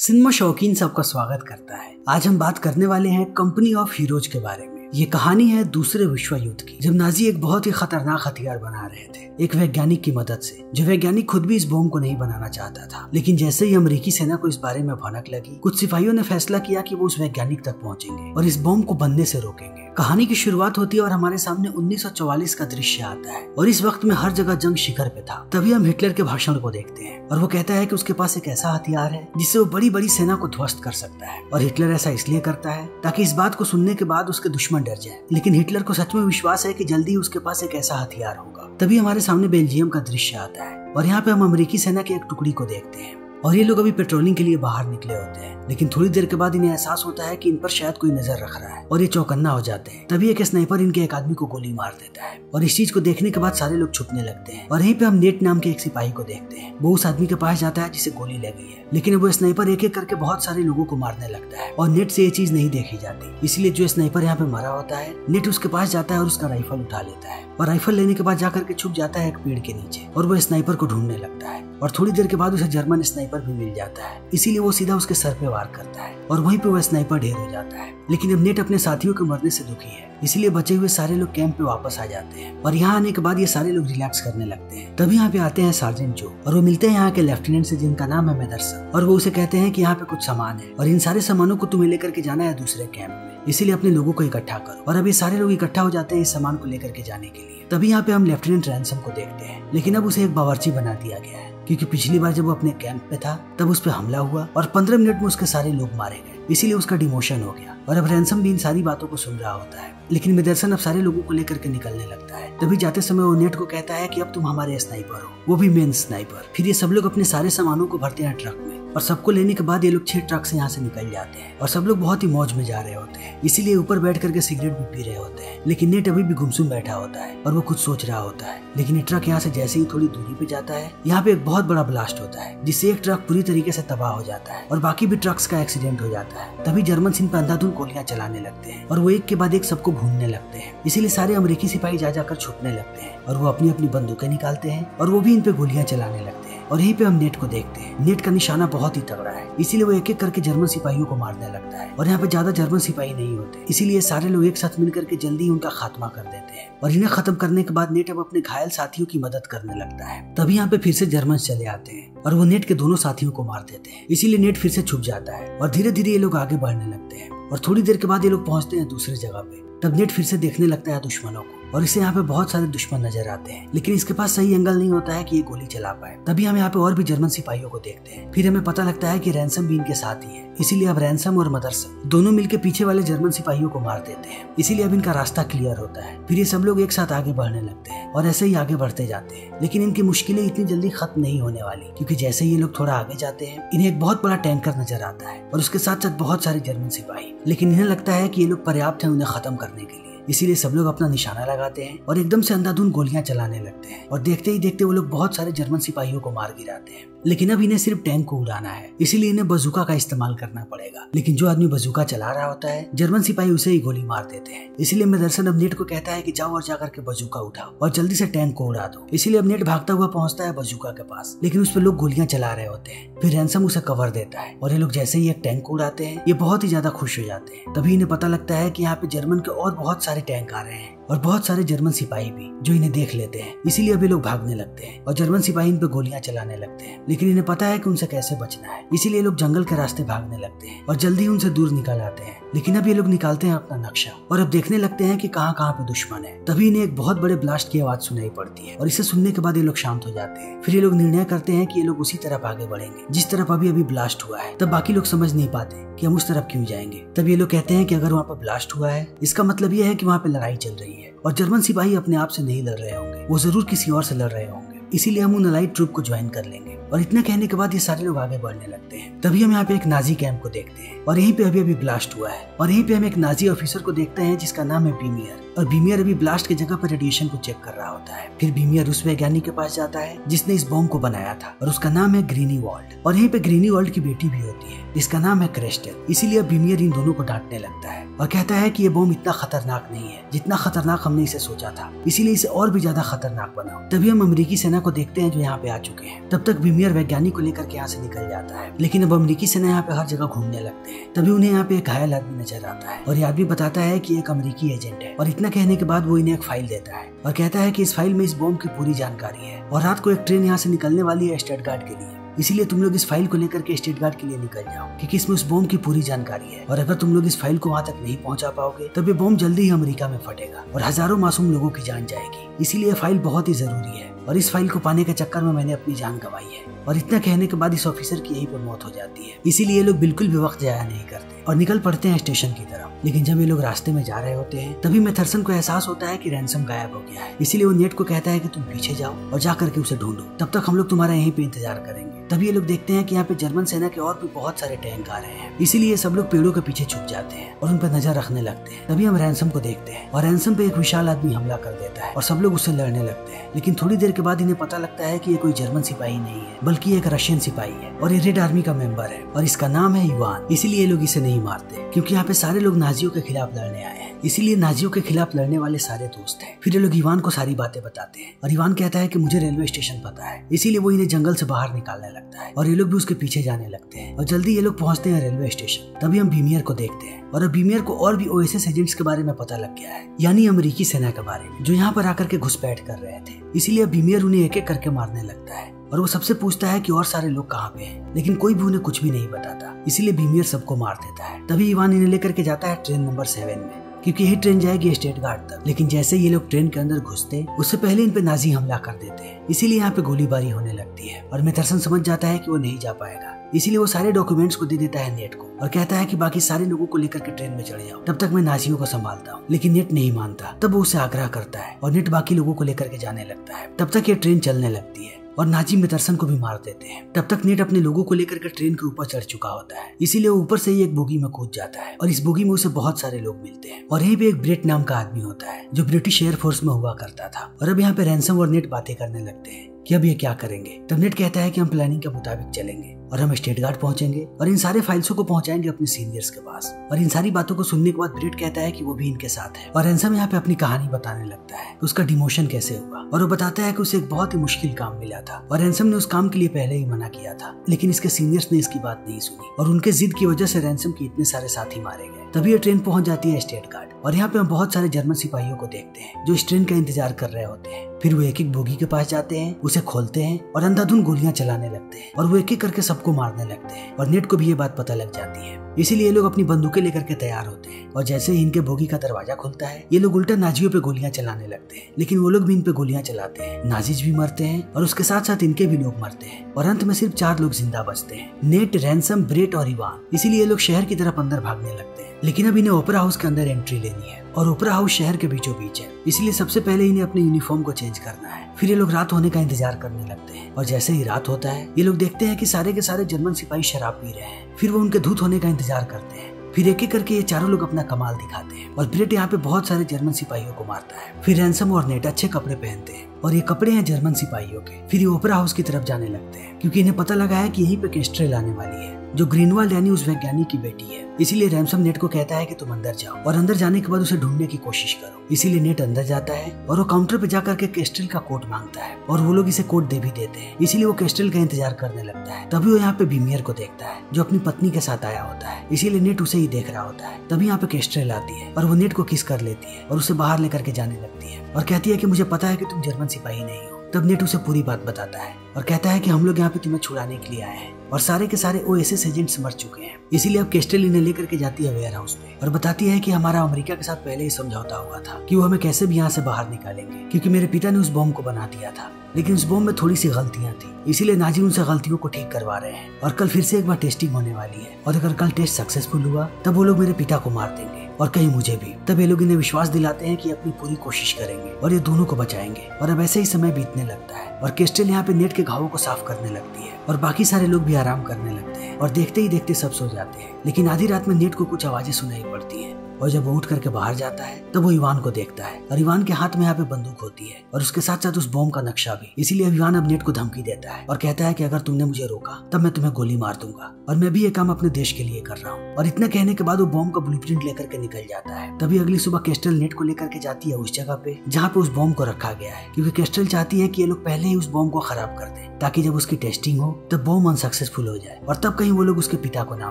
Cinema शौकीन सबका स्वागत करता है। आज हम बात करने वाले हैं कंपनी ऑफ़ हीरोज के बारे में। ये कहानी है दूसरे विश्व युद्ध की, जब नाजी एक बहुत ही खतरनाक हथियार बना रहे थे, एक वैज्ञानिक की मदद से। जो वैज्ञानिक खुद भी इस बम को नहीं बनाना चाहता था, लेकिन जैसे ही अमेरिकी सेना को इस बारे में भनक लगी, कुछ सिपाहियों ने फैसला किया कि वो उस वैज्ञानिक तक पहुँचेंगे और इस बम को बनने से रोकेंगे। कहानी की शुरुआत होती है और हमारे सामने 1944 का दृश्य आता है, और इस वक्त में हर जगह जंग शिखर पे था। तभी हम हिटलर के भाषण को देखते हैं, और वो कहता है कि उसके पास एक ऐसा हथियार है, जिससे वो बड़ी बड़ी सेना को ध्वस्त कर सकता है, और हिटलर ऐसा इसलिए करता है ताकि इस बात को सुनने के बाद उसके दुश्मन डर जाए। लेकिन हिटलर को सच में विश्वास है कि जल्दी उसके पास एक ऐसा हथियार होगा। तभी हमारे सामने बेल्जियम का दृश्य आता है और यहाँ पे हम अमेरिकी सेना की एक टुकड़ी को देखते हैं। और ये लोग अभी पेट्रोलिंग के लिए बाहर निकले होते हैं। लेकिन थोड़ी देर के बाद इन्हें एहसास होता है कि इन पर शायद कोई नज़र रख रहा है और ये चौकन्ना हो जाते हैं। तभी एक स्नाइपर इनके एक आदमी को गोली मार देता है और इस चीज़ को देखने के बाद सारे लोग छुपने लगते हैं। और यहीं पे हम नेट नाम के एक सिपाही को देखते हैं। वो उस आदमी के पास जाता है जिसे गोली लगी है। लेकिन वो स्नाइपर एक एक करके बहुत सारे लोगों को मारने लगता है और नेट से ये चीज़ नहीं देखी जाती। इसलिए जो स्नाइपर यहाँ पे मरा होता है, नेट उसके पास जाता है और उसका राइफल उठा लेता है और राइफल लेने के बाद जाकर के छुप जाता है एक पेड़ के नीचे और वो स्नाइपर को ढूँढने लगता है। और थोड़ी देर के बाद उसे जर्मन स्नाइपर भी मिल जाता है। इसीलिए वो सीधा उसके सर पे वार करता है और वहीं पे वो स्नाइपर ढेर हो जाता है। लेकिन अब नेट अपने साथियों के मरने से दुखी है। इसीलिए बचे हुए सारे लोग कैंप पे वापस आ जाते हैं और यहाँ आने के बाद ये सारे लोग रिलैक्स करने लगते हैं। तभी यहाँ पे आते हैं सार्जेंट जो और वो मिलते हैं यहाँ के लेफ्टिनेंट से, जिनका नाम है मेदरसन। और वो उसे कहते हैं कि यहाँ पे कुछ सामान है और इन सारे सामानों को तुम्हें लेकर के जाना है दूसरे कैंप में। इसीलिए अपने लोगों को इकट्ठा करो और अभी सारे लोग इकट्ठा हो जाते हैं इस सामान को लेकर के जाने के लिए। तभी यहाँ पे हम लेफ्टिनेंट रैनसम को देखते हैं। लेकिन अब उसे एक बावर्ची बना दिया गया है। क्योंकि पिछली बार जब वो अपने कैंप पे था, तब उस पर हमला हुआ और पंद्रह मिनट में उसके सारे लोग मारे गए। इसीलिए उसका डिमोशन हो गया और अब रैनसम भी इन सारी बातों को सुन रहा होता है। लेकिन मेदरसन अब सारे लोगों को लेकर के निकलने लगता है। तभी जाते समय वो नेट को कहता है कि अब तुम हमारे स्नाइपर हो। वो भी मेन स्नाइपर फिर ये सब लोग अपने सारे सामानों को भरते हैं ट्रक में और सबको लेने के बाद ये लोग छह ट्रक से यहाँ से निकल जाते हैं और सब लोग बहुत ही मौज में जा रहे होते हैं। इसीलिए ऊपर बैठ करके सिगरेट भी पी रहे होते हैं। लेकिन नेट अभी भी गुमसुम बैठा होता है और वो कुछ सोच रहा होता है। लेकिन ये ट्रक यहाँ से जैसे ही थोड़ी दूरी पे जाता है, यहाँ पे एक बहुत बड़ा ब्लास्ट होता है, जिससे एक ट्रक पूरी तरीके से तबाह हो जाता है और बाकी भी ट्रक्स का एक्सीडेंट हो जाता है। तभी जर्मन सिंह पर अंधाधुन गोलियाँ चलाने लगते हैं और वो एक के बाद एक सबको भूनने लगते हैं। इसीलिए सारे अमरीकी सिपाही जा जाकर छुपने लगते हैं और वो अपनी अपनी बंदूकें निकालते हैं और वो भी इन पे गोलियाँ चलाने लगते हैं। और यहीं पे हम नेट को देखते हैं। नेट का निशाना बहुत ही तगड़ा है। इसीलिए वो एक एक करके जर्मन सिपाहियों को मारने लगता है। और यहाँ पे ज़्यादा जर्मन सिपाही नहीं होते। इसीलिए सारे लोग एक साथ मिल करके जल्दी उनका खात्मा कर देते हैं। और इन्हें खत्म करने के बाद नेट अब अपने घायल साथियों की मदद करने लगता है। तभी यहाँ पे फिर से जर्मन चले आते हैं। और वो नेट के दोनों साथियों को मार देते हैं। इसीलिए नेट फिर से छुप जाता है। और धीरे धीरे ये लोग आगे बढ़ने लगते हैं। और थोड़ी देर के बाद ये लोग पहुँचते हैं दूसरी जगह पे। तब नेट फिर से देखने लगता है दुश्मनों को। और इसे यहाँ पे बहुत सारे दुश्मन नज़र आते हैं। लेकिन इसके पास सही एंगल नहीं होता है कि ये गोली चला पाए। तभी हम यहाँ पे और भी जर्मन सिपाहियों को देखते हैं। फिर हमें पता लगता है कि रैनसम भी इनके साथ ही है। इसीलिए अब रैनसम और मदरसम दोनों मिलकर पीछे वाले जर्मन सिपाहियों को मार देते हैं। इसीलिए अब इनका रास्ता क्लियर होता है। फिर ये सब लोग एक साथ आगे बढ़ने लगते हैं और ऐसे ही आगे बढ़ते जाते हैं। लेकिन इनकी मुश्किलें इतनी जल्दी खत्म नहीं होने वाली, क्योंकि जैसे ही ये लोग थोड़ा आगे जाते हैं, इन्हें एक बहुत बड़ा टैंकर नज़र आता है और उसके साथ साथ बहुत सारे जर्मन सिपाही। लेकिन इन्हें लगता है कि ये लोग पर्याप्त है उन्हें खत्म करने के लिए। इसीलिए सब लोग अपना निशाना लगाते हैं और एकदम से अंधाधुन गोलियाँ चलाने लगते हैं। और देखते ही देखते वो लोग बहुत सारे जर्मन सिपाहियों को मार गिराते हैं। लेकिन अब इन्हें सिर्फ़ टैंक को उड़ाना है। इसीलिए इन्हें बजूका का इस्तेमाल करना पड़ेगा। लेकिन जो आदमी बजूका चला रहा होता है, जर्मन सिपाही उसे ही गोली मार देते हैं। इसीलिए मेदरसन अब नेट को कहता है कि जाओ और जाकर के बजूका उठाओ और जल्दी से टैंक को उड़ा दो। इसीलिए अब नेट भागता हुआ पहुँचता है बजूका के पास। लेकिन उस पर लोग गोलियाँ चला रहे होते हैं। फिर रैनसम उसे कवर देता है और ये लोग जैसे ही एक टैंक को उड़ाते हैं, ये बहुत ही ज़्यादा खुश हो जाते हैं। तभी इन्हें पता लगता है की यहाँ पे जर्मन के और बहुत सारे टैंक आ रहे हैं। और बहुत सारे जर्मन सिपाही भी, जो इन्हें देख लेते हैं। इसीलिए अभी लोग भागने लगते हैं और जर्मन सिपाही इन पे गोलियाँ चलाने लगते हैं। लेकिन इन्हें पता है कि उनसे कैसे बचना है। इसीलिए लोग जंगल के रास्ते भागने लगते हैं और जल्दी उनसे दूर निकल आते हैं। लेकिन अब ये लोग निकालते हैं अपना नक्शा और अब देखने लगते हैं कि कहाँ कहाँ पे दुश्मन है। तभी इन्हें एक बहुत बड़े ब्लास्ट की आवाज़ सुनाई पड़ती है और इसे सुनने के बाद ये लोग शांत हो जाते हैं। फिर ये लोग निर्णय करते हैं कि ये लोग उसी तरफ़ आगे बढ़ेंगे। जिस तरफ़ अभी अभी ब्लास्ट हुआ है, तब बाकी लोग समझ नहीं पाते कि हम उस तरफ़ क्यों जाएँगे। तब ये लोग कहते हैं कि अगर वहाँ पर ब्लास्ट हुआ है, इसका मतलब ये है कि वहाँ पे लड़ाई चल रही है। और जर्मन सिपाही अपने आप से नहीं लड़ रहे होंगे। वो ज़रूर किसी और से लड़ रहे होंगे। इसीलिए हम उन अलाइट ट्रूप को ज्वाइन कर लेंगे। और इतना कहने के बाद ये सारे लोग आगे बढ़ने लगते हैं। तभी हम यहाँ पे एक नाजी कैंप को देखते हैं। और यहीं पे अभी अभी ब्लास्ट हुआ है। और यहीं पे हम एक नाजी ऑफिसर को देखते हैं, जिसका नाम है बीमियर और बीमियर अभी ब्लास्ट की जगह पर रेडिएशन को चेक कर रहा होता है। फिर भीमियर उस वैज्ञानिक के पास जाता है, जिसने इस बॉम्ब को बनाया था। और उसका नाम है ग्रीनी वर्ल्ड और यहीं पे ग्रीनी वर्ल्ड की बेटी भी होती है। जिसका नाम है क्रेस्टल। इसीलिए अब भीमियर इन दोनों को डांटने लगता है और कहता है कि ये बॉम्ब इतना खतरनाक नहीं है, जितना खतरनाक हमने इसे सोचा था। इसीलिए इसे और भी ज़्यादा खतरनाक बनाओ। तभी हम अमरीकी सेना को देखते हैं जो यहाँ पे आ चुके हैं। तब तक भीमियर वैज्ञानिक को लेकर के यहाँ से निकल जाता है। लेकिन अब अमरीकी सेना यहाँ पे हर जगह घूमने लगते हैं। तभी उन्हें यहाँ पे एक घायल आदमी नज़र आता है और ये आदमी बताता है की एक अमरीकी एजेंट है। और इतना कहने के बाद वो इन्हें एक फ़ाइल देता है और कहता है की इस फ़ाइल में इस बॉम्ब की पूरी जानकारी है। और रात को एक ट्रेन यहाँ से निकलने वाली है स्टटगार्ड के लिए। इसीलिए तुम लोग इस फ़ाइल को लेकर के स्टेट गार्ड के लिए निकल जाओ, क्योंकि इसमें उस बॉम्ब की पूरी जानकारी है। और अगर तुम लोग इस फ़ाइल को वहाँ तक नहीं पहुँचा पाओगे, तब ये बॉम्ब जल्दी ही अमेरिका में फटेगा और हज़ारों मासूम लोगों की जान जाएगी। इसीलिए फ़ाइल बहुत ही ज़रूरी है और इस फ़ाइल को पाने के चक्कर में मैंने अपनी जान गंवाई है। और इतना कहने के बाद इस ऑफिसर की यही पर मौत हो जाती है। इसीलिए लोग बिल्कुल भी वक्त जाया नहीं करते। और निकल पड़ते हैं स्टेशन की तरफ़। लेकिन जब ये लोग रास्ते में जा रहे होते हैं, तभी मेथरसन को एहसास होता है कि रैनसम गायब हो गया है। इसीलिए वो नेट को कहता है कि तुम पीछे जाओ और जा करके उसे ढूंढो। तब तक हम लोग तुम्हारा यहीं पे इंतज़ार करेंगे। तभी ये लोग देखते हैं कि यहाँ पे जर्मन सेना के और भी बहुत सारे टैंक आ रहे हैं। इसीलिए सब लोग पेड़ों के पीछे छुप जाते हैं और उन पर नज़र रखने लगते हैं। तभी हम रैनसम को देखते हैं और रैनसम पे एक विशाल आदमी हमला कर देता है और सब लोग उससे लड़ने लगते हैं। लेकिन थोड़ी देर के बाद इन्हें पता लगता है की ये कोई जर्मन सिपाही नहीं है, बल्कि एक रशियन सिपाही है और ये रेड आर्मी का मेंबर है और इसका नाम है युवान। इसीलिए लोग इसे नहीं मारते, क्योंकि यहाँ पे सारे लोग नाजियों के खिलाफ लड़ने आए हैं। इसीलिए नाजियों के खिलाफ लड़ने वाले सारे दोस्त हैं। फिर ये लोग ईवान को सारी बातें बताते हैं। और ईवान कहता है कि मुझे रेलवे स्टेशन पता है, इसीलिए वो इन्हें जंगल से बाहर निकालने लगता है। और ये लोग भी उसके पीछे जाने लगते हैं। और जल्दी ये लोग पहुँचते हैं रेलवे स्टेशन। तभी हम भीमियर को देखते हैं। और अब भीमियर को और भी ओएसएस एजेंट्स के बारे में पता लग गया है, यानी अमेरिकी सेना के बारे में, जो यहाँ पर आकर के घुसपैठ कर रहे थे। इसीलिए भीमियर उन्हें एक एक करके मारने लगता है। और वो सबसे पूछता है कि और सारे लोग कहाँ पे हैं। लेकिन कोई भी उन्हें कुछ भी नहीं बताता। इसीलिए भीमियर सबको मार देता है। तभी इवान इन्हें लेकर के जाता है ट्रेन नंबर सेवन में। क्योंकि यही ट्रेन जाएगी स्टेट गार्ड तक। लेकिन जैसे ये लोग ट्रेन के अंदर घुसते, उससे पहले इन पे नाजी हमला कर देते हैं। इसीलिए यहाँ पे गोलीबारी होने लगती है। और मेथरसन समझ जाता है कि वो नहीं जा पाएगा। इसीलिए वो सारे डॉक्यूमेंट्स को दे देता है नेट को। और कहता है कि बाकी सारे लोगों को लेकर के ट्रेन में चढ़ जाओ। तब तक मैं नाजियों को संभालता हूँ। लेकिन नेट नहीं मानता। तब वो उसे आग्रह करता है। और नेट बाकी लोगों को लेकर के जाने लगता है। तब तक ये ट्रेन चलने लगती है। और नाजी दर्शन को भी मार देते हैं। तब तक नेट अपने लोगों को लेकर के ट्रेन के ऊपर चढ़ चुका होता है। इसीलिए ऊपर से ही एक बोगी में कूद जाता है और इस बोगी में उसे बहुत सारे लोग मिलते हैं। और ये भी एक ब्रेट नाम का आदमी होता है, जो ब्रिटिश एयरफोर्स में हुआ करता था। और अब यहाँ पे रैनसम और नेट बातें करने लगते हैं। कि अब ये क्या करेंगे? तब नेट कहता है कि हम प्लानिंग के मुताबिक चलेंगे और हम स्टेट गार्ड पहुँचेंगे और इन सारे फाइल्सों को पहुंचाएँगे अपने सीनियर्स के पास। और इन सारी बातों को सुनने के बाद ब्रिट कहता है कि वो भी इनके साथ है। और एंसम यहाँ पे अपनी कहानी बताने लगता है उसका डिमोशन कैसे हुआ। और वो बताता है कि उसे एक बहुत ही मुश्किल काम मिला था और एंसम ने उस काम के लिए पहले ही मना किया था। लेकिन इसके सीनियर्स ने इसकी बात नहीं सुनी और उनके जिद की वजह से रैनसम के इतने सारे साथी मारे गए। तभी ये ट्रेन पहुँच जाती है स्टेट गार्ड। और यहाँ पे हम बहुत सारे जर्मन सिपाहियों को देखते हैं, जो इस ट्रेन का इंतज़ार कर रहे होते हैं। फिर वो एक एक बोगी के पास जाते हैं, उसे खोलते हैं और अंधाधुन गोलियाँ चलाने लगते हैं और वो एक एक करके सबको मारने लगते हैं और नेट को भी ये बात पता लग जाती है। इसीलिए लोग अपनी बंदूकें लेकर के तैयार होते हैं और जैसे ही इनके बोगी का दरवाज़ा खुलता है, ये लोग उल्टा नाजियों पे गोलियाँ चलाने लगते हैं। लेकिन वो लोग भी इन पे गोलियाँ चलाते हैं। नाजिज भी मरते हैं और उसके साथ साथ इनके भी लोग मरते हैं और अंत में सिर्फ़ चार लोग ज़िंदा बचते हैं। नेट, रैनसम, ब्रेट और इवान। इसीलिए लोग शहर की तरफ़ अंदर भागने लगते हैं। लेकिन अब इन्हें ओपरा हाउस के अंदर एंट्री लेनी है और ओपरा हाउस शहर के बीचों बीच है। इसलिए सबसे पहले इन्हें अपने यूनिफॉर्म को चेंज करना है। फिर ये लोग रात होने का इंतज़ार करने लगते हैं। और जैसे ही रात होता है, ये लोग देखते हैं कि सारे के सारे जर्मन सिपाही शराब पी रहे हैं। फिर वो उनके धूत होने का इंतज़ार करते हैं। फिर एक एक करके ये चारों लोग अपना कमाल दिखाते हैं। और ब्रिट यहाँ पे बहुत सारे जर्मन सिपाहियों को मारता है। फिर रैनसम और नेट अच्छे कपड़े पहनते हैं। और ये कपड़े हैं जर्मन सिपाहियों के। फिर ये ओपरा हाउस की तरफ़ जाने लगते हैं, क्योंकि इन्हें पता लगा है कि यहीं पे केस्ट्रेल आने वाली है, जो ग्रीनवाल्ड यानी उस वैज्ञानिक की बेटी है। इसीलिए रैमसम नेट को कहता है कि तुम अंदर जाओ, और अंदर जाने के बाद उसे ढूँढने की कोशिश करो। इसीलिए नेट अंदर जाता है, और वो काउंटर पे जाकर के केस्टल का कोट माँगता है, और वो लोग इसे कोट दे भी देते हैं। इसीलिए वो केस्टल का इंतज़ार करने लगता है। तभी वो यहाँ पे भीमियर को देखता है, जो अपनी पत्नी के साथ आया होता है। इसीलिए नेट उसे ही देख रहा होता है। तभी यहाँ पे केस्ट्रेल आती है, और वो नेट को किस कर लेती है, और उसे बाहर लेकर के जाने लगती है, और कहती है की मुझे पता है की तुम जर्मन सिपाही नहीं हो। तब नेट उसे पूरी बात बताता है और कहता है कि हम लोग यहाँ पे तुम्हें छुड़ाने के लिए आए हैं और सारे के सारे ओ एस एजेंट्स मर चुके हैं। इसीलिए अब केस्टेल इन्हें लेकर के जाती है वेयर हाउस में और बताती है कि हमारा अमेरिका के साथ पहले ही समझौता हुआ था कि वो हमें कैसे भी यहाँ से बाहर निकालेंगे, क्योंकि मेरे पिता ने उस बॉम्ब को बना दिया था। लेकिन उस बॉम्ब में थोड़ी सी गलतियाँ थी, इसीलिए नाजी उनसे गलतियों को ठीक करवा रहे हैं और कल फिर से एक बार टेस्टिंग होने वाली है। और अगर कल टेस्ट सक्सेसफुल हुआ, तब वो लोग मेरे पिता को मार देंगे। और कहीं मुझे भी। तब ये लोग इन्हें विश्वास दिलाते हैं कि अपनी पूरी कोशिश करेंगे और ये दोनों को बचाएँगे। और अब ऐसे ही समय बीतने लगता है और केस्टल यहाँ पे नेट के घावों को साफ़ करने लगती है और बाकी सारे लोग भी आराम करने लगते हैं और देखते ही देखते सब सो जाते हैं। लेकिन आधी रात में नेट को कुछ आवाज़ें सुनाई पड़ती है। और जब वो उठ करके बाहर जाता है, तब वो इवान को देखता है। और इवान के हाथ में यहाँ पे बंदूक होती है, और उसके साथ साथ उस बॉम्ब का नक्शा भी। इसीलिए इवान अब नेट को धमकी देता है और कहता है कि अगर तुमने मुझे रोका, तब मैं तुम्हें गोली मार दूँगा। और मैं भी ये काम अपने देश के लिए कर रहा हूँ। और इतना कहने के बाद वो बॉम्ब का ब्लूप्रिंट लेकर के निकल जाता है। तभी अगली सुबह केस्टल नेट को लेकर के जाती है उस जगह पे, जहाँ पे उस बॉम्ब को रखा गया है। क्योंकि केस्टल चाहती है कि ये लोग पहले ही उस बॉम्ब को खराब कर दें, ताकि जब उसकी टेस्टिंग हो, तब बॉम्ब अनसक्सेसफुल हो जाए। और तब कहीं वो लोग उसके पिता को ना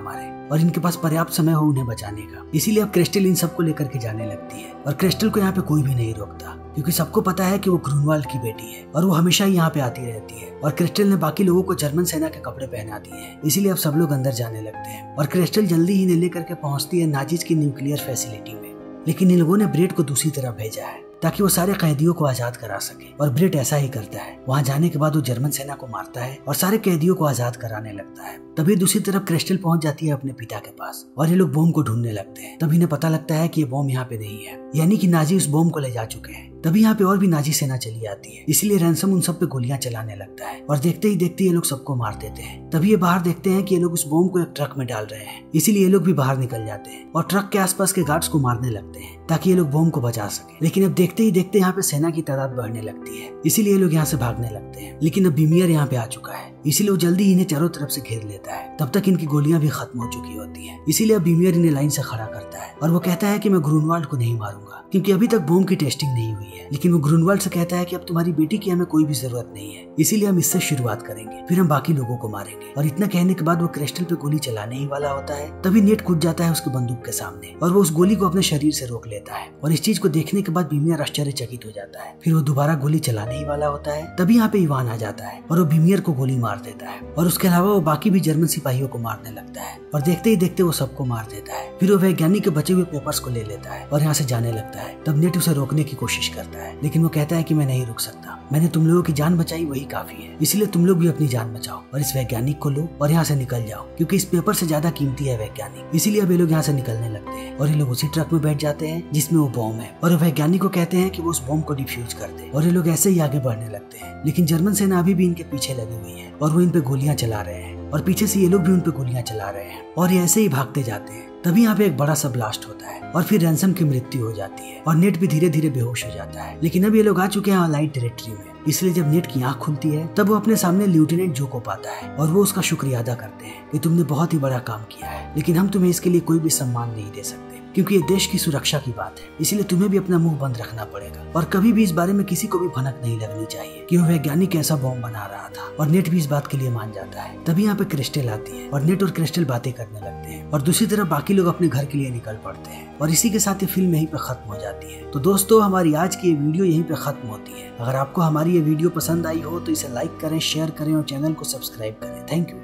मारे। और इनके पास पर्याप्त समय हो उन्हें बचाने का। इसीलिए अब क्रिस्टल इन सबको लेकर के जाने लगती है। और क्रिस्टल को यहाँ पे कोई भी नहीं रोकता, क्योंकि सबको पता है कि वो ग्रूनवाल की बेटी है और वो हमेशा ही यहाँ पे आती रहती है। और क्रिस्टल ने बाकी लोगों को जर्मन सेना के कपड़े पहना दिए हैं, इसीलिए अब सब लोग अंदर जाने लगते हैं। और क्रिस्टल जल्दी ही इन्हें लेकर के पहुँचती है नाजिज की न्यूक्लियर फैसिलिटी में। लेकिन इन लोगों ने ब्रेड को दूसरी तरफ़ भेजा है। ताकि वो सारे कैदियों को आज़ाद करा सके। और ब्रिट ऐसा ही करता है। वहाँ जाने के बाद वो जर्मन सेना को मारता है और सारे कैदियों को आज़ाद कराने लगता है। तभी दूसरी तरफ़ क्रिस्टल पहुँच जाती है अपने पिता के पास और ये लोग बॉम्ब को ढूँढने लगते हैं। तभी इन्हें पता लगता है की ये बॉम्ब यहाँ पे नहीं है। यानी कि नाजी उस बॉम्ब को ले जा चुके हैं। तभी यहाँ पे और भी नाजी सेना चली आती है। इसलिए रैंसम उन सब पे गोलियाँ चलाने लगता है और देखते ही देखते ये लोग सबको मार देते हैं। तभी ये बाहर देखते हैं कि ये लोग उस बॉम्ब को एक ट्रक में डाल रहे हैं। इसीलिए ये लोग भी बाहर निकल जाते हैं और ट्रक के आसपास के गार्ड्स को मारने लगते हैं ताकि ये लोग बॉम्ब को बचा सके। लेकिन अब देखते ही देखते यहाँ पे सेना की तादाद बढ़ने लगती है। इसीलिए ये लोग यहाँ से भागने लगते हैं। लेकिन अब बीमियर यहाँ पे आ चुका है। इसीलिए वो जल्दी इन्हें चारों तरफ़ से घेर लेता है। तब तक इनकी गोलियाँ भी खत्म हो चुकी होती है। इसीलिए अब बीमियर इन्हें लाइन से खड़ा करता है और वो कहता है की मैं ग्रूनवाल्ड को नहीं मारूँगा, क्योंकि अभी तक बॉम्ब की टेस्टिंग नहीं हुई। है। लेकिन वो ग्रुनवाल्ड से कहता है कि अब तुम्हारी बेटी की हमें कोई भी ज़रूरत नहीं है। इसीलिए हम इससे शुरुआत करेंगे, फिर हम बाकी लोगों को मारेंगे। और इतना कहने के बाद वो क्रिस्टल पे गोली चलाने ही वाला होता है। तभी नेट कूद जाता है उसके बंदूक के सामने और वो उस गोली को अपने शरीर से रोक लेता है और इस चीज़ को देखने के बाद बीमियर आश्चर्यचकित हो जाता है। फिर वो दोबारा गोली चलाने ही वाला होता है। तभी यहाँ पे इवान आ जाता है और वो बीमियर को गोली मार देता है और उसके अलावा वो बाकी भी जर्मन सिपाहियों को मारने लगता है और देखते ही देखते वो सबको मार देता है। फिर वो वैज्ञानिक के बचे हुए पेपर्स को ले लेता है और यहाँ से जाने लगता है। तब नेट उसे रोकने की कोशिश करता है, लेकिन वो कहता है की मैं नहीं रुक सकता। मैंने तुम लोगों की जान बचाई, वही काफ़ी है। इसलिए तुम लोग भी अपनी जान बचाओ और इस वैज्ञानिक को लो और यहाँ से निकल जाओ, क्योंकि इस पेपर से ज़्यादा कीमती है वैज्ञानिक। इसीलिए अब ये लोग यहाँ से निकलने लगते हैं और ये लोग उसी ट्रक में बैठ जाते हैं, जिसमें वो बॉम्ब है। और वैज्ञानिक को कहते हैं कि वो उस बॉम्ब को डिफ्यूज कर दे और ये लोग ऐसे ही आगे बढ़ने लगते हैं। लेकिन जर्मन सेना अभी भी इनके पीछे लगी हुई है और वो इन पे गोलियाँ चला रहे हैं और पीछे से ये लोग भी उन पे गोलियाँ चला रहे हैं और ये ऐसे ही भागते जाते हैं। तभी यहाँ पे एक बड़ा सा ब्लास्ट होता है और फिर रैनसम की मृत्यु हो जाती है और नेट भी धीरे धीरे बेहोश हो जाता है। लेकिन अब ये लोग आ चुके हैं ऑनलाइन टेरिटरी में। इसलिए जब नेट की आँख खुलती है, तब वो अपने सामने लेफ्टिनेंट जो को पाता है और वो उसका शुक्रिया अदा करते हैं कि तुमने बहुत ही बड़ा काम किया है। लेकिन हम तुम्हें इसके लिए कोई भी सम्मान नहीं दे सकते। क्योंकि ये देश की सुरक्षा की बात है। इसलिए तुम्हें भी अपना मुँह बंद रखना पड़ेगा। और कभी भी इस बारे में किसी को भी भनक नहीं लगनी चाहिए कि वो वैज्ञानिक ऐसा बॉम्ब बना रहा था। और नेट भी इस बात के लिए मान जाता है। तभी यहाँ पे क्रिस्टल आती है और नेट और क्रिस्टल बातें करने लगते हैं। और दूसरी तरफ़ बाकी लोग अपने घर के लिए निकल पड़ते हैं। और इसी के साथ ये फ़िल्म यहीं पे खत्म हो जाती है। तो दोस्तों, हमारी आज की ये वीडियो यहीं पे खत्म होती है। अगर आपको हमारी ये वीडियो पसंद आई हो तो इसे लाइक करें शेयर करें और चैनल को सब्सक्राइब करें। Thank you